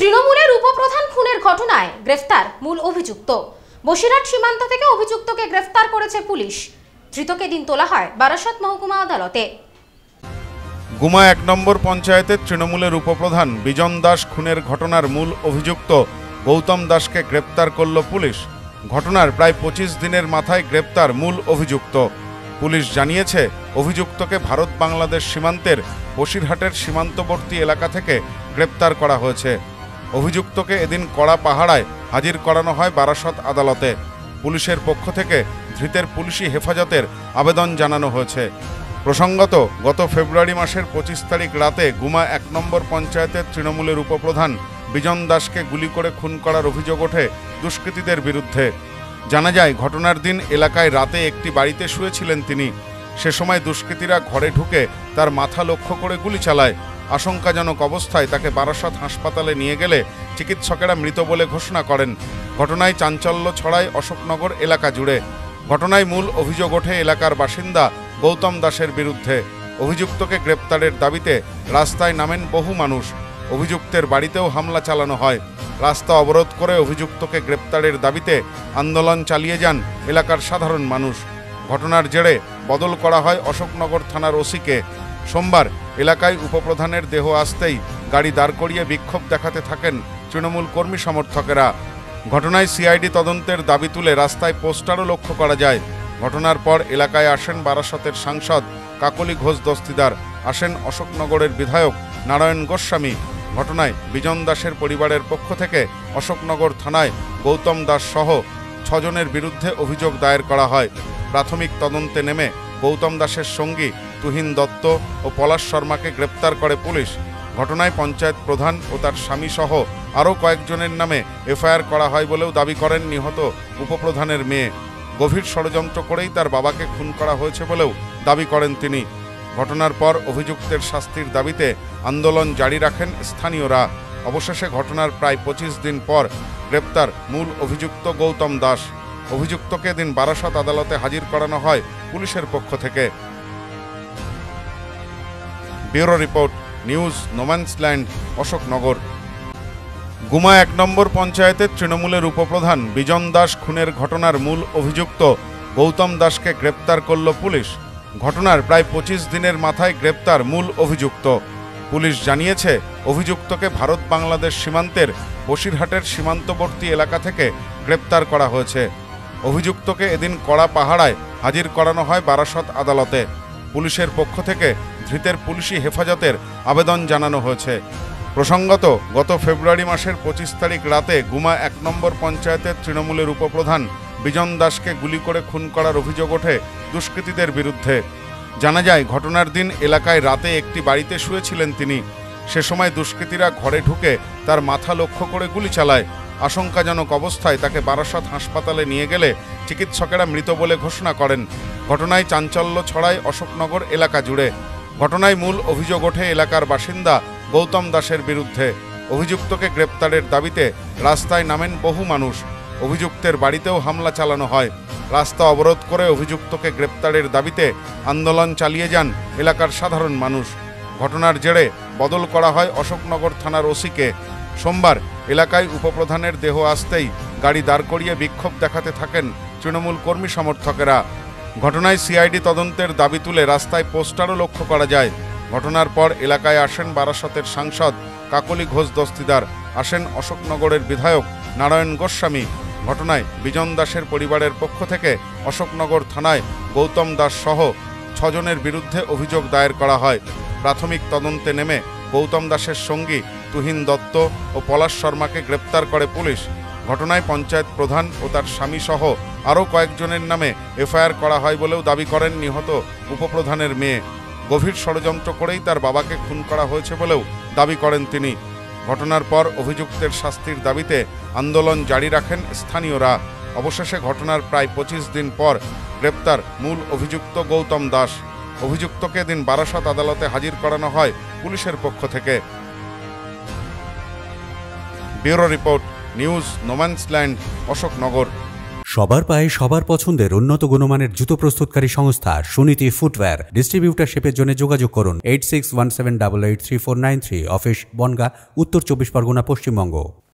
তৃণমূলের উপপ্রধান খুনের ঘটনায় গ্রেফতার মূল অভিযুক্ত। বসিরহাট সীমান্ত থেকে অভিযুক্তকে গ্রেফতার করেছে পুলিশ। ধৃতকে দিন তোলা হয় বারাসত মহকুমা আদালতে। গুমা এক নম্বর পঞ্চায়েতের তৃণমূলের উপপ্রধান বিজন দাস খুনের ঘটনার মূল অভিযুক্ত গৌতম দাসকে গ্রেপ্তার করল পুলিশ। ঘটনার প্রায় পঁচিশ দিনের মাথায় গ্রেপ্তার মূল অভিযুক্ত। পুলিশ জানিয়েছে, অভিযুক্তকে ভারত বাংলাদেশ সীমান্তের বসিরহাটের সীমান্তবর্তী এলাকা থেকে গ্রেপ্তার করা হয়েছে। অভিযুক্তকে এদিন কড়া পাহারায় হাজির করানো হয় বারাসত আদালতে। পুলিশের পক্ষ থেকে ধৃতের পুলিশি হেফাজতের আবেদন জানানো হয়েছে। প্রসঙ্গত, গত ফেব্রুয়ারি মাসের পঁচিশ তারিখ রাতে গুমা এক নম্বর পঞ্চায়েতের তৃণমূলের উপপ্রধান বিজন দাসকে গুলি করে খুন করার অভিযোগ ওঠে দুষ্কৃতীদের বিরুদ্ধে। জানা যায়, ঘটনার দিন এলাকায় রাতে একটি বাড়িতে শুয়েছিলেন তিনি। সে সময় দুষ্কৃতীরা ঘরে ঢুকে তার মাথা লক্ষ্য করে গুলি চালায়। আশঙ্কাজনক অবস্থায় তাকে বারাসত হাসপাতালে নিয়ে গেলে চিকিৎসকেরা মৃত বলে ঘোষণা করেন। ঘটনায় চাঞ্চল্য ছড়ায় অশোকনগর এলাকা জুড়ে। ঘটনায় মূল অভিযোগ ওঠে এলাকার বাসিন্দা গৌতম দাসের বিরুদ্ধে। অভিযুক্তকে গ্রেপ্তারের দাবিতে রাস্তায় নামেন বহু মানুষ। অভিযুক্তের বাড়িতেও হামলা চালানো হয়। রাস্তা অবরোধ করে অভিযুক্তকে গ্রেপ্তারের দাবিতে আন্দোলন চালিয়ে যান এলাকার সাধারণ মানুষ। ঘটনার জেরে বদল করা হয় অশোকনগর থানার ওসিকে। সোমবার এলাকায় উপপ্রধানের দেহ আসতেই গাড়ি দাঁড় করিয়ে বিক্ষোভ দেখাতে থাকেন তৃণমূল কর্মী সমর্থকেরা। ঘটনায় সিআইডি তদন্তের দাবি তুলে রাস্তায় পোস্টারও লক্ষ্য করা যায়। ঘটনার পর এলাকায় আসেন বারাসতের সাংসদ কাকলি ঘোষ দস্তিদার, আসেন অশোকনগরের বিধায়ক নারায়ণ গোস্বামী। ঘটনায় বিজন দাসের পরিবারের পক্ষ থেকে অশোকনগর থানায় গৌতম দাস সহ ছজনের বিরুদ্ধে অভিযোগ দায়ের করা হয়। প্রাথমিক তদন্তে নেমে গৌতম দাসের সঙ্গী তুহিন দত্ত ও পলাশ শর্মাকে গ্রেপ্তার করে পুলিশ। ঘটনায় পঞ্চায়েত প্রধান ও তার স্বামী সহ আরও কয়েকজনের নামে এফআইআর করা হয় বলেও দাবি করেন নিহত উপপ্রধানের মেয়ে। গভীর ষড়যন্ত্র করেই তার বাবাকে খুন করা হয়েছে বলেও দাবি করেন তিনি। ঘটনার পর অভিযুক্তের শাস্তির দাবিতে আন্দোলন জারি রাখেন স্থানীয়রা। অবশেষে ঘটনার প্রায় পঁচিশ দিন পর গ্রেপ্তার মূল অভিযুক্ত গৌতম দাস। অভিযুক্তকে দিন বারাসত আদালতে হাজির করানো হয় পুলিশের পক্ষ থেকে। Bureau report, news no man's land Ashoknagar. গুমা এক নম্বর পঞ্চায়েতের তৃণমূলের উপপ্রধান বিজন দাস খুনের ঘটনার মূল অভিযুক্ত গৌতম দাসকে গ্রেপ্তার করল পুলিশ। ঘটনার প্রায় পঁচিশ দিনের মাথায় গ্রেপ্তার মূল অভিযুক্ত। পুলিশ জানিয়েছে, অভিযুক্তকে ভারত বাংলাদেশ সীমান্তের বসিরহাটের সীমান্তবর্তী এলাকা থেকে গ্রেপ্তার করা হয়েছে। অভিযুক্তকে এদিন কড়া পাহারায় হাজির করানো হয় বারাসত আদালতে। পুলিশের পক্ষ থেকে ধৃতের পুলিশি হেফাজতের আবেদন জানানো হয়েছে। প্রসঙ্গত, গত ফেব্রুয়ারি মাসের পঁচিশ তারিখ রাতে গুমা এক নম্বর পঞ্চায়েতের তৃণমূলের উপপ্রধান বিজন দাসকে গুলি করে খুন করার অভিযোগ ওঠে দুষ্কৃতীদের বিরুদ্ধে। জানা যায়, ঘটনার দিন এলাকায় রাতে একটি বাড়িতে শুয়েছিলেন তিনি। সে সময় দুষ্কৃতীরা ঘরে ঢুকে তার মাথা লক্ষ্য করে গুলি চালায়। আশঙ্কাজনক অবস্থায় তাকে বারাসত হাসপাতালে নিয়ে গেলে চিকিৎসকেরা মৃত বলে ঘোষণা করেন। ঘটনায় চাঞ্চল্য ছড়ায় অশোকনগর এলাকা জুড়ে। ঘটনায় মূল অভিযোগ ওঠে এলাকার বাসিন্দা গৌতম দাসের বিরুদ্ধে। অভিযুক্তকে গ্রেপ্তারের দাবিতে রাস্তায় নামেন বহু মানুষ। অভিযুক্তের বাড়িতেও হামলা চালানো হয়। রাস্তা অবরোধ করে অভিযুক্তকে গ্রেপ্তারের দাবিতে আন্দোলন চালিয়ে যান এলাকার সাধারণ মানুষ। ঘটনার জেরে বদল করা হয় অশোকনগর থানার ওসিকে। সোমবার এলাকায় উপপ্রধানের দেহ আসতেই গাড়ি দাঁড় করিয়ে বিক্ষোভ দেখাতে থাকেন তৃণমূল কর্মী সমর্থকেরা। ঘটনায় সিআইডি তদন্তের দাবি তুলে রাস্তায় পোস্টারও লক্ষ্য করা যায়। ঘটনার পর এলাকায় আসেন বারাসতের সাংসদ কাকলি ঘোষ দস্তিদার, আসেন অশোকনগরের বিধায়ক নারায়ণ গোস্বামী। ঘটনায় বিজন দাসের পরিবারের পক্ষ থেকে অশোকনগর থানায় গৌতম দাস সহ ছজনের বিরুদ্ধে অভিযোগ দায়ের করা হয়। প্রাথমিক তদন্তে নেমে গৌতম দাসের সঙ্গী তুহিন দত্ত ও পলাশ শর্মাকে গ্রেপ্তার করে পুলিশ। ঘটনায় পঞ্চায়েত প্রধান ও তার স্বামী সহ আরও কয়েকজনের নামে এফআইআর করা হয় বলেও দাবি করেন নিহত উপপ্রধানের মেয়ে। গভীর ষড়যন্ত্র করেই তার বাবাকে খুন করা হয়েছে বলেও দাবি করেন তিনি। ঘটনার পর অভিযুক্তের শাস্তির দাবিতে আন্দোলন জারি রাখেন স্থানীয়রা। অবশেষে ঘটনার প্রায় পঁচিশ দিন পর গ্রেপ্তার মূল অভিযুক্ত গৌতম দাস। অভিযুক্তকে দিন বারাসত আদালতে হাজির করানো হয় পুলিশের পক্ষ থেকে। Bureau report, news, no man's land, Ashoknagar. সবার পায়ে সবার পছন্দের উন্নত গুণমানের জুতো প্রস্তুতকারী সংস্থা সুনীতি ফুটওয়্যার। ডিস্ট্রিবিউটারশিপের জন্য যোগাযোগ করুন eight six one seven double eight three four nine three, office Bangaon, উত্তর চব্বিশ পরগনা, পশ্চিমবঙ্গ।